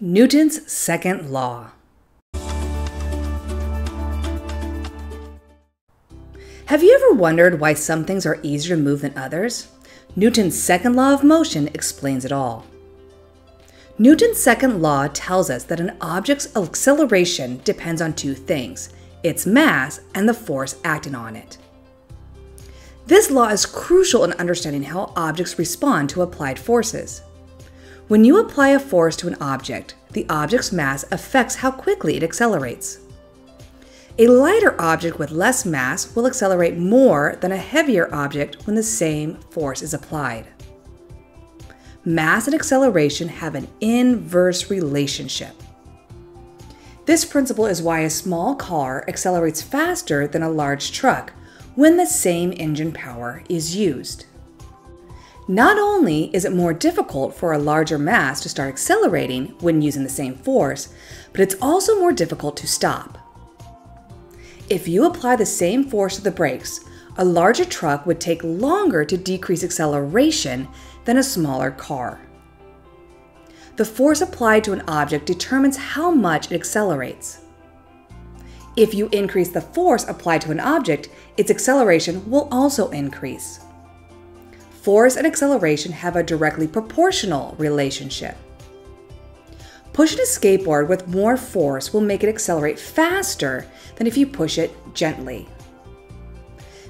Newton's second law. Have you ever wondered why some things are easier to move than others? Newton's second law of motion explains it all. Newton's second law tells us that an object's acceleration depends on two things its mass and the force acting on it. This law is crucial in understanding how objects respond to applied forces. When you apply a force to an object, the object's mass affects how quickly it accelerates. A lighter object with less mass will accelerate more than a heavier object when the same force is applied mass and acceleration have an inverse relationship. This principle is why a small car accelerates faster than a large truck when the same engine power is used. Not only is it more difficult for a larger mass to start accelerating when using the same force, but it's also more difficult to stop. If you apply the same force to the brakes, a larger truck would take longer to decrease acceleration than a smaller car. The force applied to an object determines how much it accelerates. If you increase the force applied to an object, its acceleration will also increase. Force and acceleration have a directly proportional relationship. Pushing a skateboard with more force will make it accelerate faster than if you push it gently.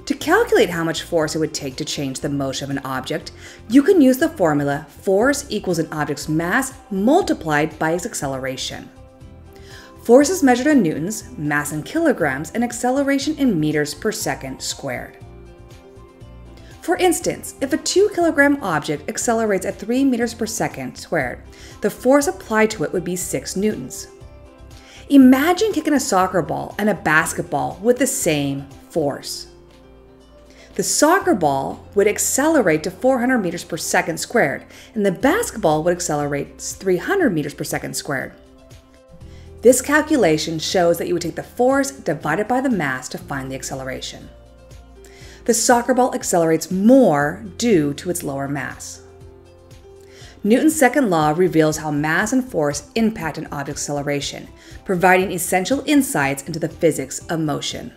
To calculate how much force it would take to change the motion of an object, you can use the formula force equals an object's mass multiplied by its acceleration. Force is measured in newtons, mass in kilograms, and acceleration in meters per second squared. For instance, if a 2 kilogram object accelerates at 3 meters per second squared, the force applied to it would be 6 newtons. Imagine kicking a soccer ball and a basketball with the same force the soccer ball would accelerate to 400 meters per second squared, and the basketball would accelerate 300 meters per second squared. This calculation shows that you would take the force divided by the mass to find the acceleration. The soccer ball accelerates more due to its lower mass. Newton's second law reveals how mass and force impact an object's acceleration, providing essential insights into the physics of motion.